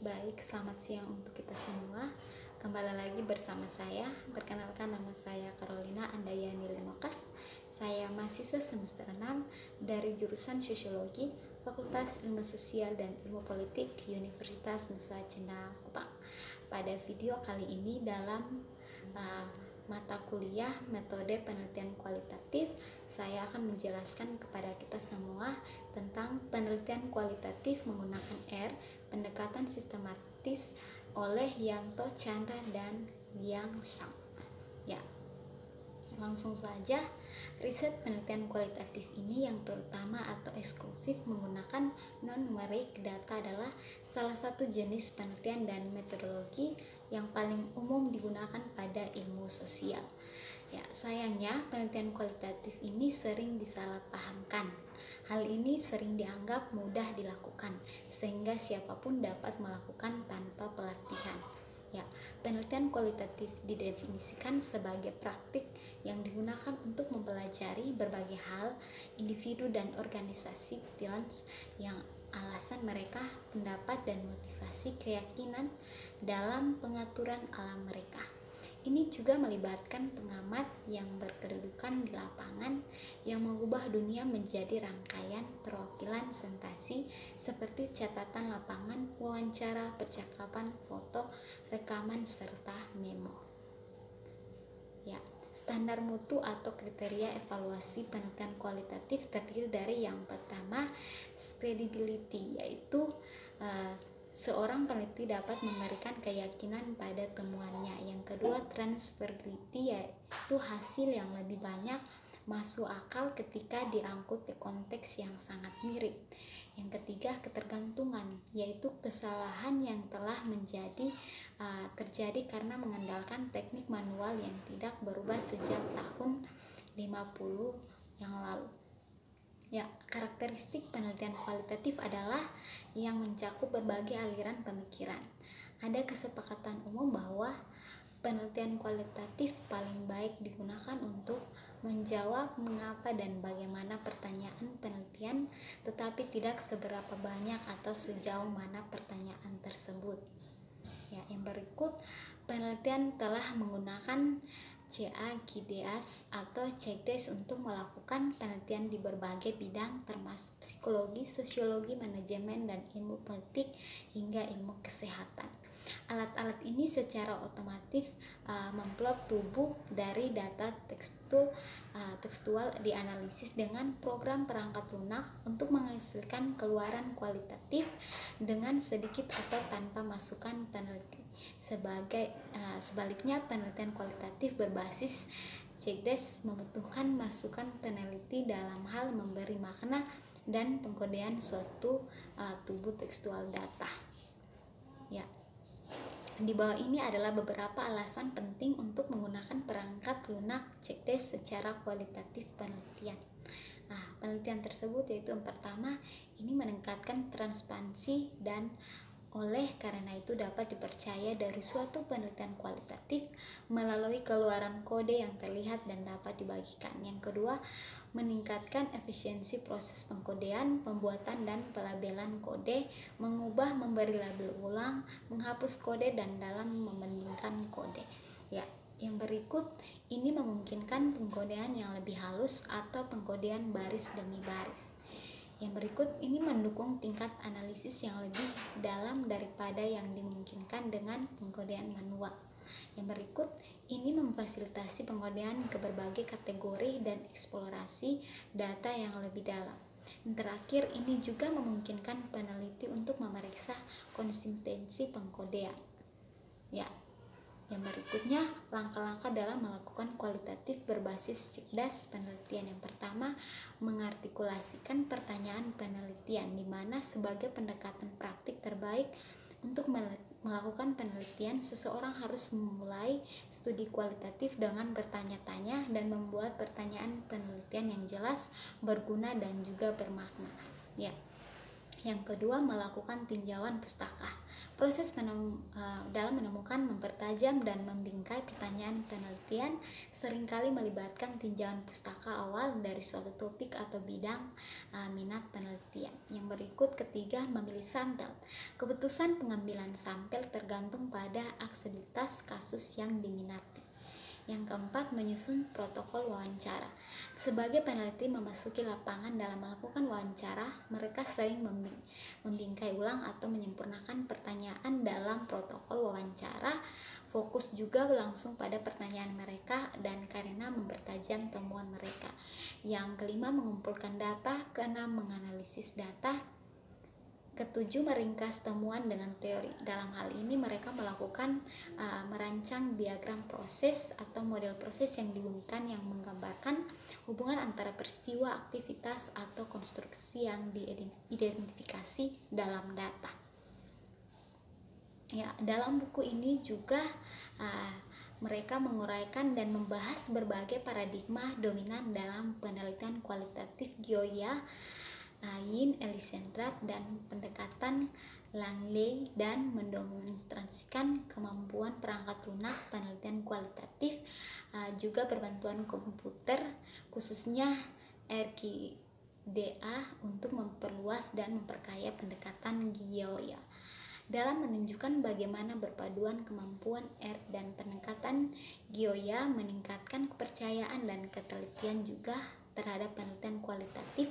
Baik, selamat siang untuk kita semua. Kembali lagi bersama saya. Perkenalkan nama saya Carolina Andayani Lenokas. Saya mahasiswa semester 6 dari jurusan Sosiologi, Fakultas Ilmu Sosial dan Ilmu Politik Universitas Nusa Cendana Kupang. Pada video kali ini dalam uh, mata kuliah metode penelitian kualitatif, saya akan menjelaskan kepada kita semua tentang penelitian kualitatif menggunakan R pendekatan sistematis oleh Yanto Chandra dan Yang Sang. Ya, langsung saja riset penelitian kualitatif ini yang terutama atau eksklusif menggunakan non-numeric data adalah salah satu jenis penelitian dan metodologi yang paling umum digunakan pada ilmu sosial. Ya, sayangnya penelitian kualitatif ini sering disalahpahamkan Hal ini sering dianggap mudah dilakukan, sehingga siapa pun dapat melakukan tanpa pelatihan. Ya, penelitian kualitatif didefinisikan sebagai praktik yang digunakan untuk mempelajari berbagai hal individu dan organisasi tions yang alasan mereka, pendapat dan motivasi keyakinan dalam pengaturan alam mereka. Ini juga melibatkan pengamat yang berkedudukan di lapangan yang mengubah dunia menjadi rangkaian perwakilan sensasi seperti catatan lapangan, wawancara, percakapan, foto, rekaman, serta memo. Ya, standar mutu atau kriteria evaluasi penelitian kualitatif terdiri dari yang pertama credibility yaitu uh, seorang peneliti dapat memberikan keyakinan pada temuannya. Kedua, transferability yaitu hasil yang lebih banyak masuk akal ketika diangkut ke konteks yang sangat mirip. Yang ketiga, ketergantungan yaitu kesalahan yang telah menjadi uh, terjadi karena mengandalkan teknik manual yang tidak berubah sejak tahun 50 yang lalu. Ya, karakteristik penelitian kualitatif adalah yang mencakup berbagai aliran pemikiran. Ada kesepakatan umum bahwa penelitian kualitatif paling baik digunakan untuk menjawab mengapa dan bagaimana pertanyaan penelitian, tetapi tidak seberapa banyak atau sejauh mana pertanyaan tersebut. Ya, yang berikut penelitian telah menggunakan CAGDAS atau CEGDES untuk melakukan penelitian di berbagai bidang termasuk psikologi, sosiologi, manajemen, dan ilmu politik hingga ilmu kesehatan. Alat-alat ini secara otomatis uh, memplot tubuh dari data tekstual, uh, tekstual dianalisis dengan program perangkat lunak untuk menghasilkan keluaran kualitatif dengan sedikit atau tanpa masukan peneliti sebagai uh, sebaliknya penelitian kualitatif berbasis CEGDES membutuhkan masukan peneliti dalam hal memberi makna dan pengkodean suatu uh, tubuh tekstual data. Ya. Di bawah ini adalah beberapa alasan penting untuk menggunakan perangkat lunak CEGDES secara kualitatif penelitian. Nah, penelitian tersebut yaitu yang pertama ini meningkatkan transparansi dan oleh karena itu dapat dipercaya dari suatu penelitian kualitatif melalui keluaran kode yang terlihat dan dapat dibagikan. Yang kedua, meningkatkan efisiensi proses pengkodean, pembuatan dan pelabelan kode, mengubah, memberi label ulang, menghapus kode dan dalam membandingkan kode. Ya, yang berikut ini memungkinkan pengkodean yang lebih halus atau pengkodean baris demi baris. Yang berikut ini mendukung tingkat analisis yang lebih dalam daripada yang dimungkinkan dengan pengkodean manual. Yang berikut ini memfasilitasi pengkodean ke berbagai kategori dan eksplorasi data yang lebih dalam. Yang terakhir, ini juga memungkinkan peneliti untuk memeriksa konsistensi pengkodean. Ya, yang berikutnya, langkah-langkah dalam melakukan kualitatif berbasis cerdas penelitian. Yang pertama, mengartikulasikan pertanyaan penelitian di mana sebagai pendekatan praktik terbaik untuk melakukan penelitian, seseorang harus memulai studi kualitatif dengan bertanya-tanya dan membuat pertanyaan penelitian yang jelas, berguna dan juga bermakna. Ya. Yang kedua, melakukan tinjauan pustaka. Proses menem, uh, dalam menemukan, mempertajam, dan membingkai pertanyaan penelitian sering kali melibatkan tinjauan pustaka awal dari suatu topik atau bidang uh, minat penelitian. Yang berikut ketiga, memilih sampel. Keputusan pengambilan sampel tergantung pada aksesibilitas kasus yang diminati. Yang keempat, menyusun protokol wawancara. Sebagai peneliti memasuki lapangan dalam melakukan wawancara, mereka sering membingkai ulang atau menyempurnakan pertanyaan dalam protokol wawancara. Fokus juga berlangsung pada pertanyaan mereka dan karena mempertajam temuan mereka. Yang kelima, mengumpulkan data. Keenam, menganalisis data Ketujuh, meringkas temuan dengan teori. Dalam hal ini mereka melakukan uh, merancang diagram proses atau model proses yang dibumikan yang menggambarkan hubungan antara peristiwa, aktivitas atau konstruksi yang diidentifikasi dalam data. Ya, dalam buku ini juga uh, mereka menguraikan dan membahas berbagai paradigma dominan dalam penelitian kualitatif Gioia Ain Elisendrat dan pendekatan Langley dan mendemonstrasikan kemampuan perangkat lunak penelitian kualitatif uh, juga berbantuan komputer khususnya RQDA untuk memperluas dan memperkaya pendekatan Gioia. Dalam menunjukkan bagaimana berpaduan kemampuan R dan pendekatan Gioia meningkatkan kepercayaan dan ketelitian juga terhadap penelitian kualitatif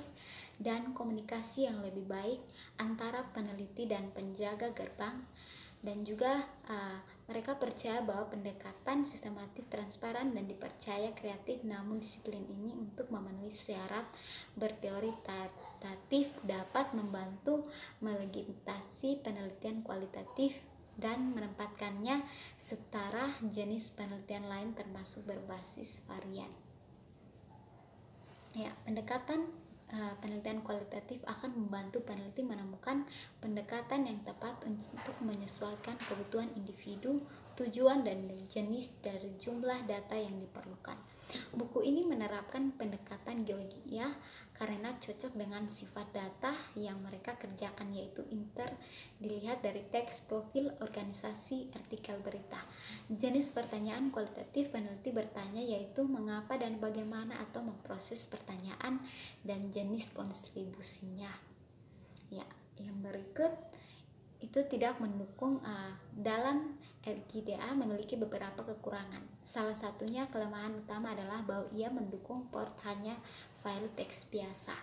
dan komunikasi yang lebih baik antara peneliti dan penjaga gerbang dan juga uh, mereka percaya bahwa pendekatan sistematis transparan dan dipercaya kreatif namun disiplin ini untuk memenuhi syarat berteoritatif dapat membantu melegitimasi penelitian kualitatif dan menempatkannya setara jenis penelitian lain termasuk berbasis varian. Ya, pendekatan uh, penelitian kualitatif akan membantu peneliti menemukan pendekatan yang tepat untuk menyesuaikan kebutuhan individu, tujuan dan jenis dari jumlah data yang diperlukan. Buku ini menerapkan pendekatan geologi ya karena cocok dengan sifat data yang mereka kerjakan yaitu inter dilihat dari teks profil organisasi artikel berita. Jenis pertanyaan kualitatif peneliti bertanya yaitu mengapa dan bagaimana atau memproses pertanyaan dan jenis kontribusinya. Ya, yang berikut itu tidak mendukung uh, dalam RGDA memiliki beberapa kekurangan. Salah satunya kelemahan utama adalah bahwa ia mendukung port hanya file teks biasa.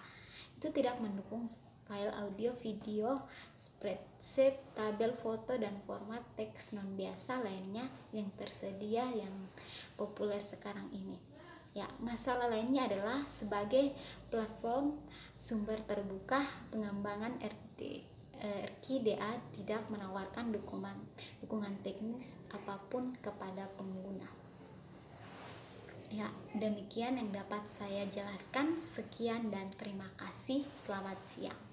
Itu tidak mendukung file audio, video, spreadsheet, tabel foto, dan format teks non biasa lainnya yang tersedia yang populer sekarang ini. Ya, masalah lainnya adalah sebagai platform sumber terbuka pengembangan RT RKDA tidak menawarkan dukungan dukungan teknis apa pun kepada pengguna. Ya, demikian yang dapat saya jelaskan. Sekian dan terima kasih. Selamat siang.